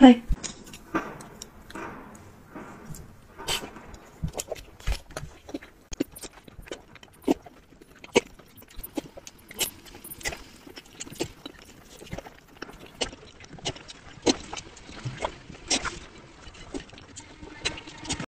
Bye.